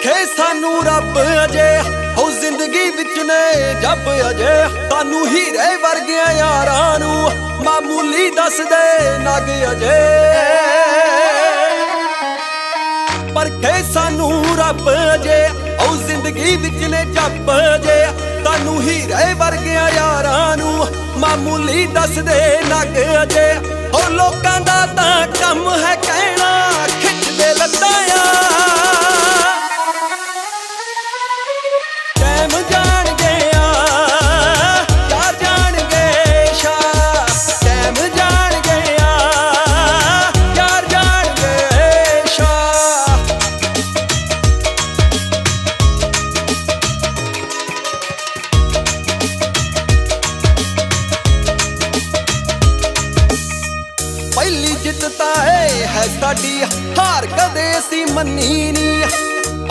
ਪਰਖੇ ਸਾਨੂੰ ਰੱਬ ਅਜੇ, ਹੋ ਜ਼ਿੰਦਗੀ ਵਿੱਚ ਨੇ ਜੱਬ ਅਜੇ। ਤੁਹਾਨੂੰ ਹੀਰੇ ਵਰਗਿਆਂ ਯਾਰਾਂ ਨੂੰ ਮਾਮੂਲੀ ਦੱਸਦੇ ਨਗ ਅਜੇ। ਪਰਖੇ ਸਾਨੂੰ ਰੱਬ ਅਜੇ, ਹੋ ਜ਼ਿੰਦਗੀ ਵਿੱਚ ਨੇ ਜੱਬ ਅਜੇ। ਤੁਹਾਨੂੰ ਹੀਰੇ ਵਰਗਿਆਂ ਯਾਰਾਂ ਨੂੰ ਮਾਮੂਲੀ ਦੱਸਦੇ ਨਗ ਅਜੇ। ਹੋ ਲੋਕਾਂ ਦਾ ਤਾਂ ਕੰਮ ਹੈ ਕਹਿਣਾ ਖਿੱਚਦੇ ਲੱਤਾਂ ਟਾਈਮ ਜਿੱਤ ਤਾਂ ਇਹ ਹੈ ਸਾਡੀ ਹਾਰ ਕਦੇ ਸੀ ਮੰਨੀ ਨਹੀਂ।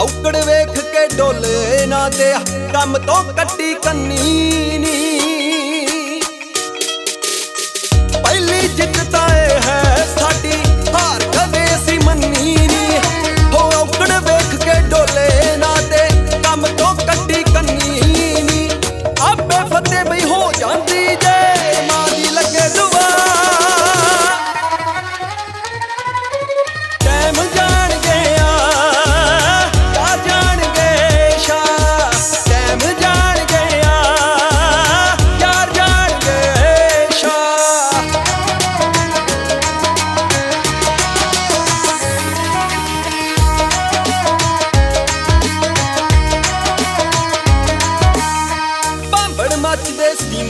ਔਕੜ ਵੇਖ ਕੇ ਡੋਲੇ ਨਾ ਤੇ ਕੰਮ ਤੋਂ ਕੱਟੀ ਕੰਨੀ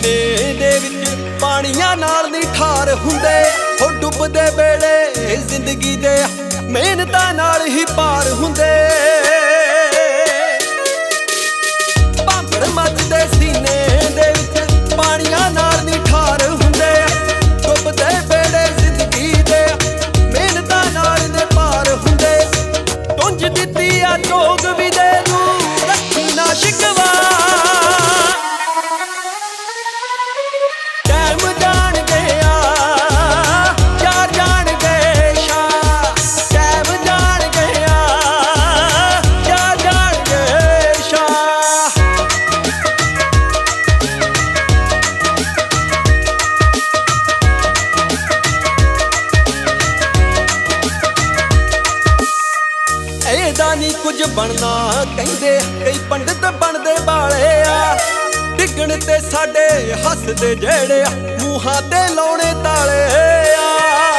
ਸੀਨੇ ਦੇ ਵਿੱਚ ਪਾਣੀਆਂ ਨਾਲ ਨਹੀਂ ਠਾਰ ਹੁੰਦੇ, ਉਹ ਡੁੱਬਦੇ ਵੇਲੇ ਜ਼ਿੰਦਗੀ ਦੇ ਮਿਹਨਤਾਂ ਨਾਲ ਹੀ ਪਾਰ ਹੁੰਦੇ। ਇਹਦਾ ਨਹੀਂ ਕੁਝ ਬਣਨਾ ਕਹਿੰਦੇ ਕਈ ਪੰਡਤ ਬਣਦੇ ਬਾਲੇ ਆ। ਡਿੱਗਣ ਤੇ ਸਾਡੇ ਹੱਸਦੇ ਜਿਹੜੇ ਮੂੰਹਾਂ ਤੇ ਲਾਉਣੇ ਤਾਲੇ ਆ।